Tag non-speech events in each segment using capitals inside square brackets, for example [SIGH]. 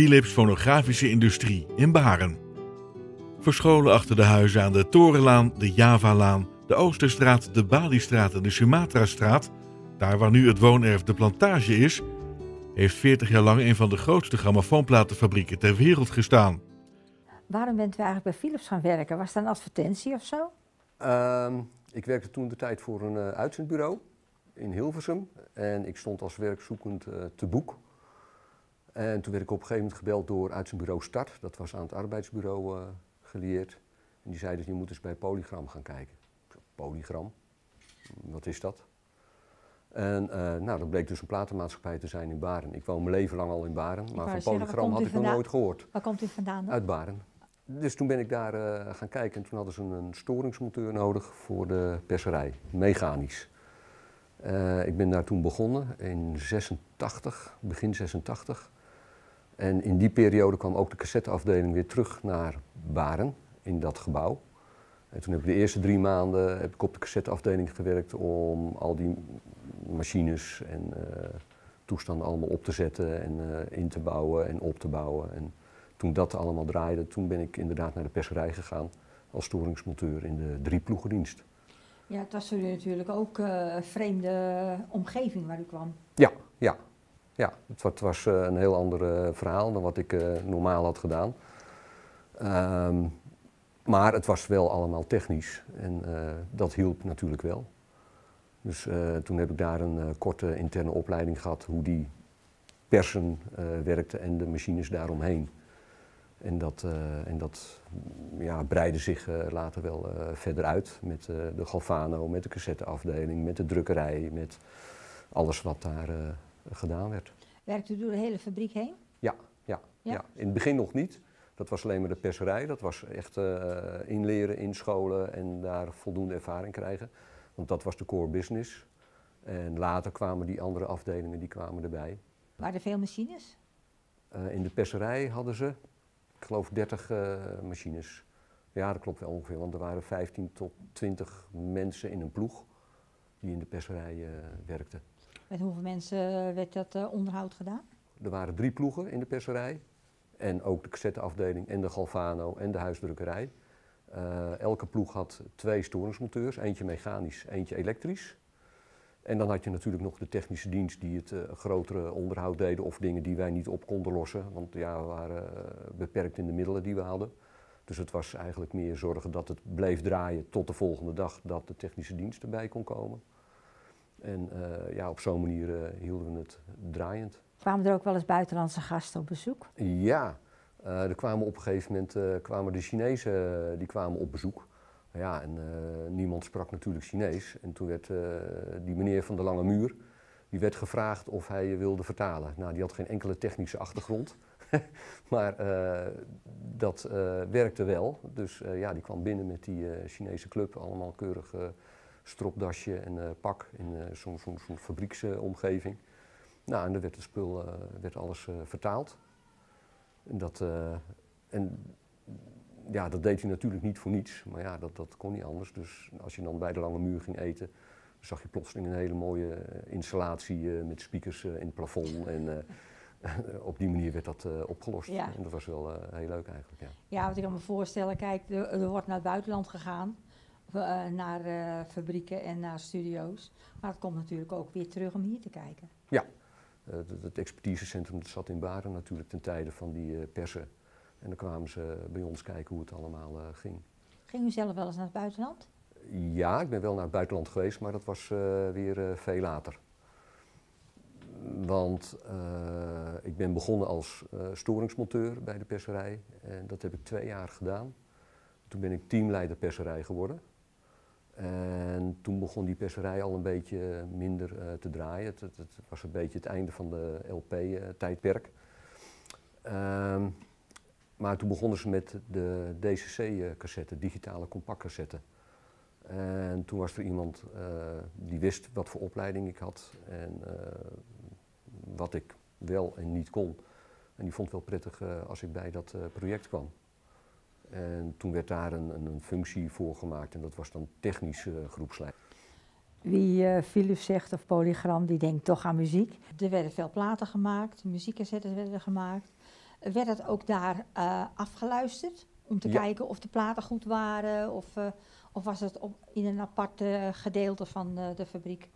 Philips Fonografische Industrie in Baren. Verscholen achter de huizen aan de Torenlaan, de Javalaan, de Oosterstraat, de Baliestraat en de Sumatrastraat, daar waar nu het woonerf De Plantage is, heeft 40 jaar lang een van de grootste grammofoonplatenfabrieken ter wereld gestaan. Waarom bent u eigenlijk bij Philips gaan werken? Was dat een advertentie of zo? Ehm, ik werkte toen de tijd voor een uh, uitzendbureau in Hilversum en ik stond als werkzoekend uh, te boek. En toen werd ik op een gegeven moment gebeld door uitzendbureau Start, dat was aan het arbeidsbureau uh, gelieerd. En die zeiden, je moet eens bij Polygram gaan kijken. Polygram, wat is dat? En uh, nou, dat bleek dus een platenmaatschappij te zijn in Baren. Ik woon mijn leven lang al in Baren, maar van Polygram had ik nog nooit gehoord. Waar komt u vandaan? Dan? Uit Baren. Dus toen ben ik daar uh, gaan kijken en toen hadden ze een, een storingsmonteur nodig voor de perserij, mechanisch. Uh, ik ben daar toen begonnen in 86, begin 86. En in die periode kwam ook de cassetteafdeling weer terug naar Baren, in dat gebouw. En toen heb ik de eerste drie maanden heb ik op de cassetteafdeling gewerkt om al die machines en uh, toestanden allemaal op te zetten en uh, in te bouwen en op te bouwen. En toen dat allemaal draaide, toen ben ik inderdaad naar de perserij gegaan als storingsmonteur in de drieploegendienst. Ja, het was voor u natuurlijk ook uh, een vreemde omgeving waar u kwam. Ja, ja. Ja. Het, was een heel ander verhaal dan wat ik normaal had gedaan. Um, maar het was wel allemaal technisch en uh, dat hielp natuurlijk wel. Dus uh, toen heb ik daar een uh, korte interne opleiding gehad hoe die persen werkte en de machines daaromheen. En dat, en dat ja, breidde zich later wel verder uit met de Galvano, met de cassetteafdeling, met de drukkerij, met alles wat daar gedaan werd. Werkt u door de hele fabriek heen? Ja, ja, ja? ja. in het begin nog niet. Dat was alleen maar de perserij. Dat was echt uh, inleren, inscholen en daar voldoende ervaring krijgen. Want dat was de core business. En later kwamen die andere afdelingen die kwamen erbij. Waren er veel machines? Uh, in de perserij hadden ze, ik geloof, 30 uh, machines. Ja, dat klopt wel ongeveer, want er waren 15 tot 20 mensen in een ploeg die in de perserij werkten. Met hoeveel mensen werd dat onderhoud gedaan? Er waren drie ploegen in de perserij. En ook de cassetteafdeling en de Galvano en de huisdrukkerij. Uh, elke ploeg had twee storingsmonteurs, eentje mechanisch, eentje elektrisch. En dan had je natuurlijk nog de technische dienst die het uh, grotere onderhoud deden of dingen die wij niet op konden lossen. Want ja, we waren uh, beperkt in de middelen die we hadden. Dus het was eigenlijk meer zorgen dat het bleef draaien tot de volgende dag dat de technische dienst erbij kon komen. En ja, op zo'n manier hielden we het draaiend. Kwamen er ook wel eens buitenlandse gasten op bezoek? Ja, uh, er kwamen op een gegeven moment kwamen de Chinezen die kwamen op bezoek. Ja, en niemand sprak natuurlijk Chinees. En toen werd die meneer van de Lange Muur, die werd gevraagd of hij wilde vertalen. Nou, die had geen enkele technische achtergrond. [LAUGHS] maar dat werkte wel. Dus ja, die kwam binnen met die Chinese club, allemaal keurig stropdasje en pak in zo'n zo zo fabrieksomgeving. Nou, en dan werd het spul, werd alles vertaald. En dat, en ja, dat deed hij natuurlijk niet voor niets, maar ja, dat, dat kon niet anders. Dus als je dan bij de Lange Muur ging eten, zag je plotseling een hele mooie installatie met speakers in het plafond. En [LAUGHS] op die manier werd dat opgelost. Ja. En dat was wel heel leuk eigenlijk. Ja, ja wat ik kan me voorstellen, kijk, er, er wordt naar het buitenland gegaan. naar fabrieken en naar studio's. Maar het komt natuurlijk ook weer terug om hier te kijken. Ja, het expertisecentrum zat in Baren natuurlijk ten tijde van die persen. En dan kwamen ze bij ons kijken hoe het allemaal ging. Ging u zelf wel eens naar het buitenland? Ja, ik ben wel naar het buitenland geweest, maar dat was weer veel later. Want ik ben begonnen als storingsmonteur bij de perserij. En dat heb ik twee jaar gedaan. Toen ben ik teamleider perserij geworden. En toen begon die perserij al een beetje minder uh, te draaien. Het, het, was een beetje het einde van de LP-tijdperk. Um, maar toen begonnen ze met de DCC-cassette, digitale compactcassette. En toen was er iemand die wist wat voor opleiding ik had en wat ik wel en niet kon. En die vond het wel prettig als ik bij dat project kwam. En toen werd daar een, een, een functie voor gemaakt en dat was dan technisch uh, groepsleider. Wie uh, Philips zegt of Polygram, die denkt toch aan muziek. Er werden veel platen gemaakt, muziekcassettes werden gemaakt. werd het ook daar eh, afgeluisterd? Om te Ja. kijken of de platen goed waren? Of, eh, of was het op, in een apart eh, gedeelte van eh, de fabriek?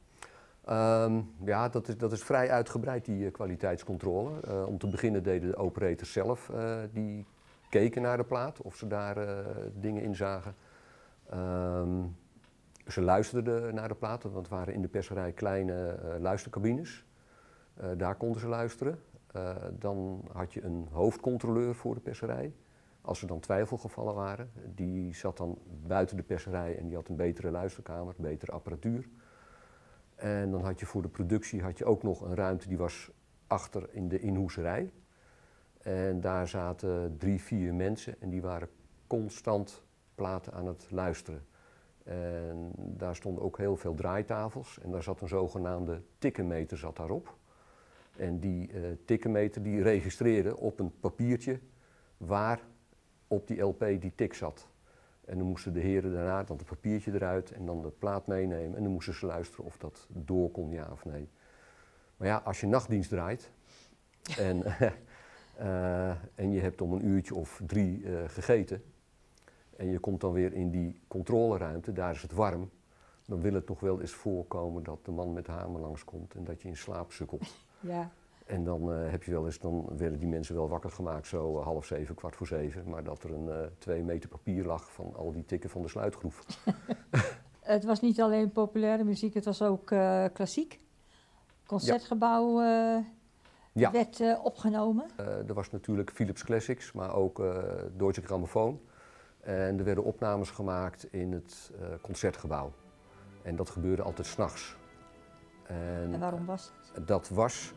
Ehm, ja, dat is, dat is vrij uitgebreid, die eh, kwaliteitscontrole. Eh, om te beginnen deden de operators zelf, eh, die keken naar de plaat, of ze daar dingen in zagen. Ehm, ze luisterden naar de platen, want het waren in de perserij kleine luistercabines. Daar konden ze luisteren. Dan had je een hoofdcontroleur voor de perserij. Als er dan twijfelgevallen waren, die zat dan buiten de perserij en die had een betere luisterkamer, betere apparatuur. En dan had je voor de productie had je ook nog een ruimte die was achter in de inhoeserij. En daar zaten drie, vier mensen en die waren constant platen aan het luisteren. En daar stonden ook heel veel draaitafels en daar zat een zogenaamde tikkenmeter zat daarop. En die eh tikkenmeter die registreerde op een papiertje waar op die LP die tik zat. En dan moesten de heren daarna dan het papiertje eruit en dan de plaat meenemen. En dan moesten ze luisteren of dat door kon, ja of nee. Maar ja, als je nachtdienst draait en, [LAUGHS] eh, en je hebt om een uurtje of drie eh, gegeten. En je komt dan weer in die controleruimte, daar is het warm. Dan wil het nog wel eens voorkomen dat de man met de hamer langskomt en dat je in slaap sukkelt. Ja, En dan eh, heb je wel eens, dan werden die mensen wel wakker gemaakt, zo eh, half zeven, kwart voor zeven. Maar dat er een eh, twee meter papier lag van al die tikken van de sluitgroef. [LAUGHS] het was niet alleen populaire muziek, het was ook klassiek. Concertgebouw Ja. werd opgenomen. Er was natuurlijk Philips Classics, maar ook Deutsche Grammophon. En er werden opnames gemaakt in het concertgebouw. En dat gebeurde altijd s'nachts. En En waarom was dat? dat was,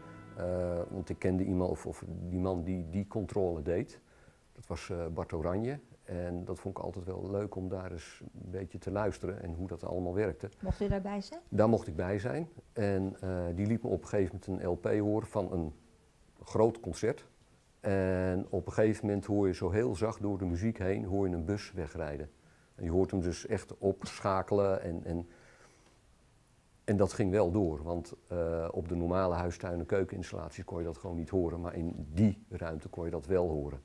want ik kende iemand, of, of die man die die controle deed. Dat was eh, Bart Oranje. En dat vond ik altijd wel leuk om daar eens een beetje te luisteren en hoe dat allemaal werkte. Mocht u daarbij zijn? Daar mocht ik bij zijn. En eh, die liet me op een gegeven moment een LP horen van een groot concert. En op een gegeven moment hoor je zo heel zacht door de muziek heen hoor je een bus wegrijden. En je hoort hem dus echt opschakelen en, en, en dat ging wel door. Want eh, op de normale huistuin- en keukeninstallaties kon je dat gewoon niet horen. Maar in die ruimte kon je dat wel horen.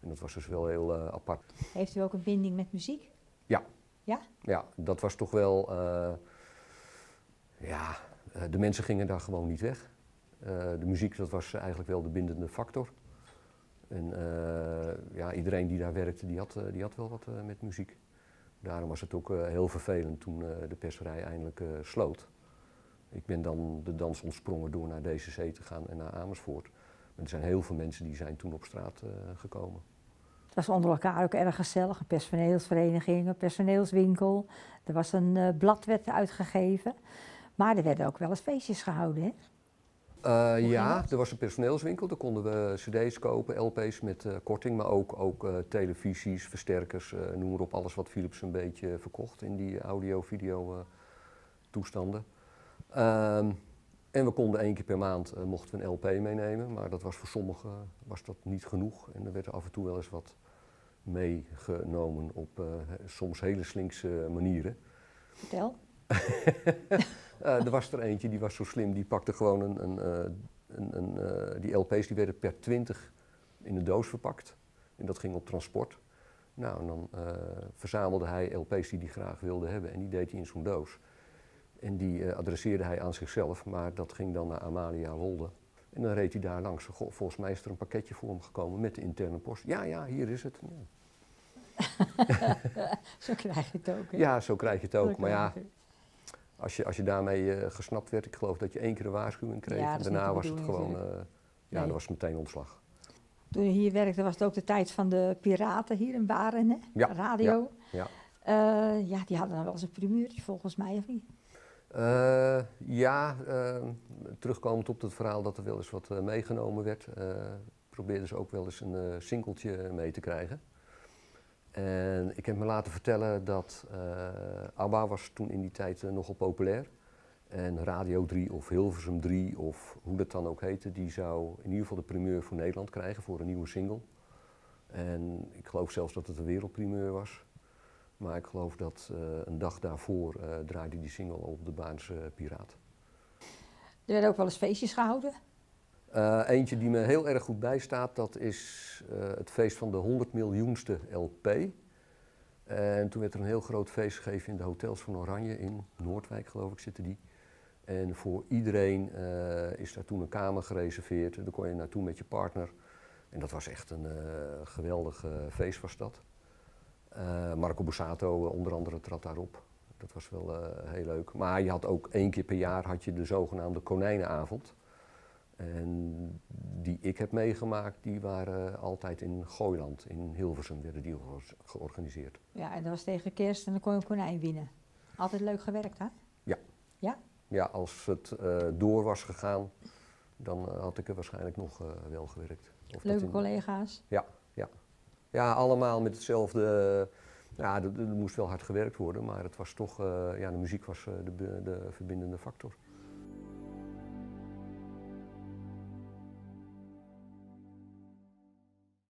En dat was dus wel heel eh, apart. Heeft u ook een binding met muziek? Ja, dat was toch wel. eh, ja, de mensen gingen daar gewoon niet weg. De muziek, dat was eigenlijk wel de bindende factor. En ja, iedereen die daar werkte, die had, die had wel wat met muziek. Daarom was het ook heel vervelend toen de perserij eindelijk sloot. Ik ben dan de dans ontsprongen door naar DCC te gaan en naar Amersfoort. Maar er zijn heel veel mensen die zijn toen op straat eh, gekomen. Het was onder elkaar ook erg gezellig. Een personeelsvereniging, een personeelswinkel. Er was een eh, blad werd uitgegeven. Maar er werden ook wel eens feestjes gehouden, hè? Eh, ja, er was een personeelswinkel. Daar konden we cd's kopen, lp's met korting, maar ook, ook televisies, versterkers, noem maar op. Alles wat Philips een beetje verkocht in die audio-video toestanden. Ehm, en we konden één keer per maand eh, mochten we een LP meenemen, maar dat was voor sommigen was dat niet genoeg. En er werd af en toe wel eens wat meegenomen op eh, soms hele slinkse manieren. Vertel. [LAUGHS] Eh, er was er eentje, die was zo slim, die pakte gewoon een, een, eh, een, een, eh, die LP's die werden per 20 in een doos verpakt. En dat ging op transport. Nou, en dan eh, verzamelde hij LP's die hij graag wilde hebben en die deed hij in zo'n doos. En die eh, adresseerde hij aan zichzelf, maar dat ging dan naar Amalia Wolde. En dan reed hij daar langs. Goh, volgens mij is er een pakketje voor hem gekomen met de interne post. Ja, ja, hier is het. Ja, [LAUGHS] Zo krijg je het ook. hè? Ja, zo krijg je het Zo ook. Maar ja. Als je, als je daarmee eh, gesnapt werd, ik geloof dat je één keer een waarschuwing kreeg. Ja, en daarna was het gewoon, eh, ja, Nee. dat was meteen ontslag. Toen je hier werkte was het ook de tijd van de piraten hier in Baren, hè? Ja, Radio. ja. Eh, ja, die hadden dan wel eens een primeurtje volgens mij, of niet? Eh, ja, eh, terugkomend op het verhaal dat er wel eens wat eh, meegenomen werd, probeerden ze ook wel eens een singeltje mee te krijgen. En ik heb me laten vertellen dat ABBA was toen in die tijd nogal populair. En Radio 3 of Hilversum 3 of hoe dat dan ook heette, die zou in ieder geval de primeur voor Nederland krijgen voor een nieuwe single. En ik geloof zelfs dat het een wereldprimeur was. Maar ik geloof dat eh, een dag daarvoor eh, draaide die single op de Baanse Piraat. Er werden ook wel eens feestjes gehouden. Eh, eentje die me heel erg goed bijstaat, dat is het feest van de 100 miljoenste LP. En toen werd er een heel groot feest gegeven in de hotels van Oranje in Noordwijk, geloof ik, zitten die. En voor iedereen is daar toen een kamer gereserveerd. Daar kon je naartoe met je partner. En dat was echt een geweldig feest was dat. Marco Bussato onder andere trad daarop. Dat was wel heel leuk. Maar je had ook één keer per jaar had je de zogenaamde konijnenavond. En die ik heb meegemaakt, die waren altijd in Gooiland, in Hilversum werden die georganiseerd. Ja, en dat was tegen kerst en dan kon je een konijn winnen. Altijd leuk gewerkt, hè? Ja. Ja? Ja, als het door was gegaan, dan had ik er waarschijnlijk nog wel gewerkt. Of Leuke collega's? Ja, ja. Allemaal met hetzelfde... Ja, er moest wel hard gewerkt worden, maar het was toch, ja, de muziek was de, de verbindende factor.